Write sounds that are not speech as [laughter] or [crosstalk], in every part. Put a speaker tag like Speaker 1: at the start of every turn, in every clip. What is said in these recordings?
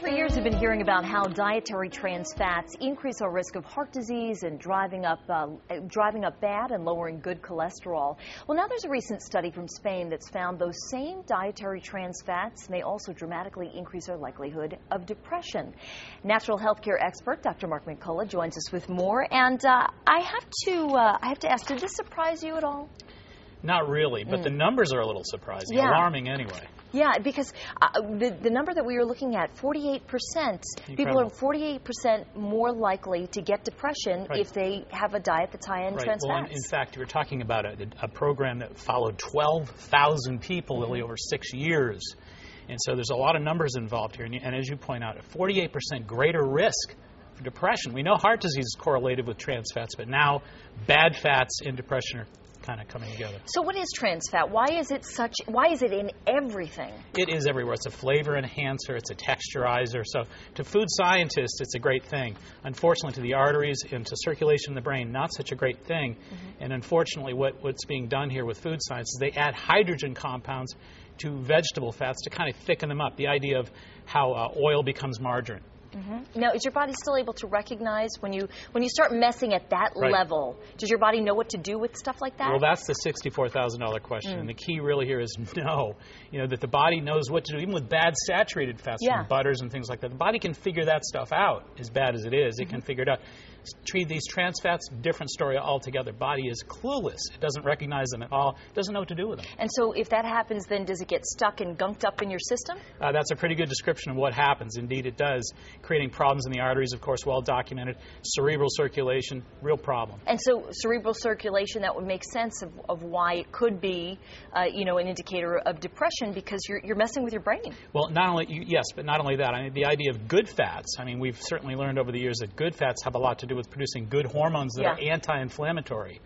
Speaker 1: for years, we've been hearing about how dietary trans fats increase our risk of heart disease and driving up, uh, driving up bad and lowering good cholesterol. Well, now there's a recent study from Spain that's found those same dietary trans fats may also dramatically increase our likelihood of depression. Natural health care expert Dr. Mark Mincolla joins us with more. And uh, I have to, uh, I have to ask, did this surprise you at all?
Speaker 2: Not really, but mm. the numbers are a little surprising,
Speaker 1: yeah.
Speaker 2: alarming anyway.
Speaker 1: Yeah, because uh, the, the number that we were looking at, 48%, people are 48% more likely to get depression
Speaker 2: right.
Speaker 1: if they have a diet that's high in
Speaker 2: right.
Speaker 1: trans
Speaker 2: well,
Speaker 1: fats.
Speaker 2: In, fact, you were talking about a, a program that followed 12,000 people mm -hmm. over six years. And so there's a lot of numbers involved here. And, and as you point out, a 48% greater risk for depression. We know heart disease is correlated with trans fats, but now bad fats in depression are kind of coming together.
Speaker 1: So what is trans fat? Why is it such? Why is it in everything?
Speaker 2: It is everywhere. It's a flavor enhancer. It's a texturizer. So to food scientists, it's a great thing. Unfortunately, to the arteries and to circulation in the brain, not such a great thing. Mm-hmm. And unfortunately, what, what's being done here with food science is they add hydrogen compounds to vegetable fats to kind of thicken them up. The idea of how uh, oil becomes margarine.
Speaker 1: Mm-hmm. Now, is your body still able to recognize when you when you start messing at that
Speaker 2: right.
Speaker 1: level? Does your body know what to do with stuff like that?
Speaker 2: Well, that's the sixty-four thousand dollar question, mm. and the key really here is [laughs] no. You know that the body knows what to do, even with bad saturated fats,
Speaker 1: yeah.
Speaker 2: butters and things like that. The body can figure that stuff out. As bad as it is, it can mm-hmm. figure it out treat these trans fats, different story altogether. Body is clueless. It doesn't recognize them at all. Doesn't know what to do with them.
Speaker 1: And so if that happens, then does it get stuck and gunked up in your system?
Speaker 2: Uh, that's a pretty good description of what happens. Indeed, it does. Creating problems in the arteries, of course, well documented. Cerebral circulation, real problem.
Speaker 1: And so cerebral circulation, that would make sense of, of why it could be, uh, you know, an indicator of depression because you're, you're messing with your brain.
Speaker 2: Well, not only, yes, but not only that. I mean, the idea of good fats, I mean, we've certainly learned over the years that good fats have a lot to do with producing good hormones that
Speaker 1: yeah.
Speaker 2: are anti-inflammatory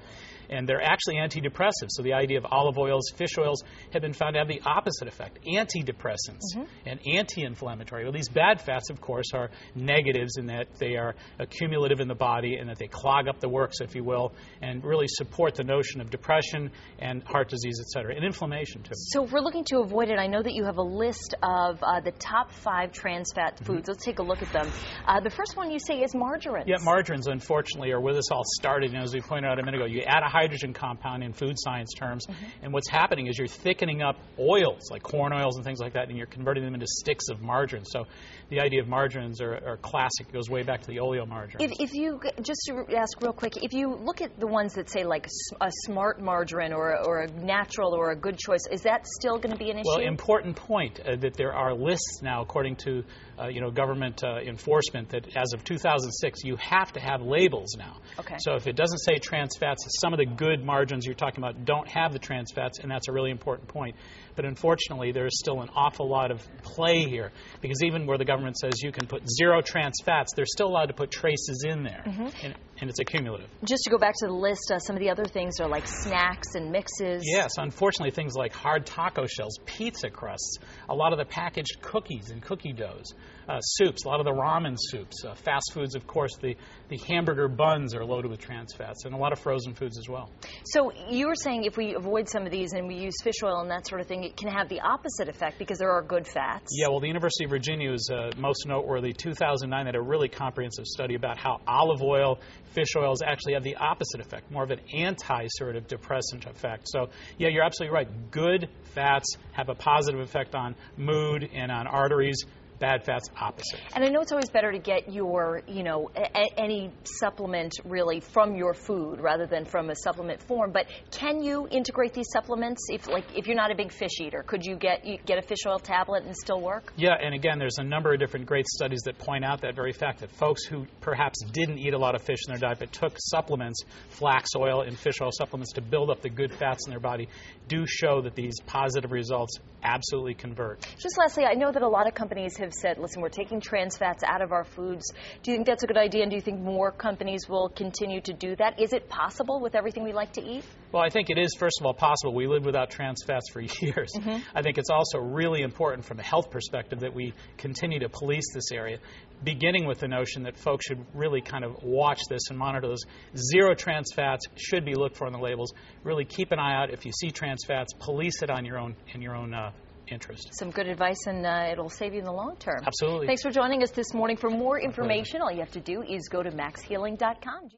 Speaker 2: and they're actually antidepressives. So the idea of olive oils, fish oils have been found to have the opposite effect, antidepressants mm-hmm. and anti-inflammatory. Well, these bad fats, of course, are negatives in that they are accumulative in the body and that they clog up the works, if you will, and really support the notion of depression and heart disease, et cetera, and inflammation too.
Speaker 1: So if we're looking to avoid it, I know that you have a list of uh, the top five trans fat mm-hmm. foods. Mm-hmm. Let's take a look at them. Uh, the first one you say is margarines.
Speaker 2: Yeah, margarines, unfortunately, are where this all started. Know, as we pointed out a minute ago, you add a hydrogen compound in food science terms. Mm-hmm. And what's happening is you're thickening up oils like corn oils and things like that, and you're converting them into sticks of margarine. So the idea of margarines are, are classic. It goes way back to the oleomargarine.
Speaker 1: If, if you just to ask real quick, if you look at the ones that say like a smart margarine or, or a natural or a good choice, is that still going to be an issue?
Speaker 2: Well, important point uh, that there are lists now, according to uh, you know government uh, enforcement, that as of 2006 you have to have labels now.
Speaker 1: Okay.
Speaker 2: So if it doesn't say trans fats, some of the good margins you're talking about don't have the trans fats, and that's a really important point. But unfortunately, there is still an awful lot of play here because even where the government says you can put zero trans fats, they're still allowed to put traces in there, mm-hmm. and, and, it's accumulative.
Speaker 1: Just to go back to the list, uh, some of the other things are like snacks and mixes.
Speaker 2: Yes, unfortunately, things like hard taco shells, pizza crusts, a lot of the packaged cookies and cookie doughs, uh, soups, a lot of the ramen soups, uh, fast foods, of course, the, the hamburger buns are loaded with trans fats, and a lot of frozen foods as well.
Speaker 1: So you were saying if we avoid some of these and we use fish oil and that sort of thing, it can have the opposite effect because there are good fats.
Speaker 2: Yeah, well, the University of Virginia is uh, most noteworthy. 2009 had a really comprehensive study about how olive oil, fish oils actually have the opposite effect, more of an anti sort of depressant effect. So, yeah, you're absolutely right. Good fats have a positive effect on mood and on arteries bad fats opposite.
Speaker 1: And I know it's always better to get your, you know, a- any supplement really from your food rather than from a supplement form. But can you integrate these supplements if, like, if you're not a big fish eater? Could you get you get a fish oil tablet and still work?
Speaker 2: Yeah, and again, there's a number of different great studies that point out that very fact that folks who perhaps didn't eat a lot of fish in their diet but took supplements, flax oil and fish oil supplements to build up the good fats in their body, do show that these positive results absolutely convert.
Speaker 1: Just lastly, I know that a lot of companies have said, listen, we're taking trans fats out of our foods. Do you think that's a good idea, and do you think more companies will continue to do that? Is it possible with everything we like to eat?
Speaker 2: Well, I think it is, first of all, possible. We lived without trans fats for [laughs] years. Mm-hmm. I think it's also really important from a health perspective that we continue to police this area, beginning with the notion that folks should really kind of watch this and monitor those. Zero trans fats should be looked for on the labels. Really keep an eye out if you see trans fats, police it on your own in your own uh, interest.
Speaker 1: Some good advice, and uh, it'll save you in the long term.
Speaker 2: Absolutely.
Speaker 1: Thanks for joining us this morning. For more information, all you have to do is go to maxhealing.com.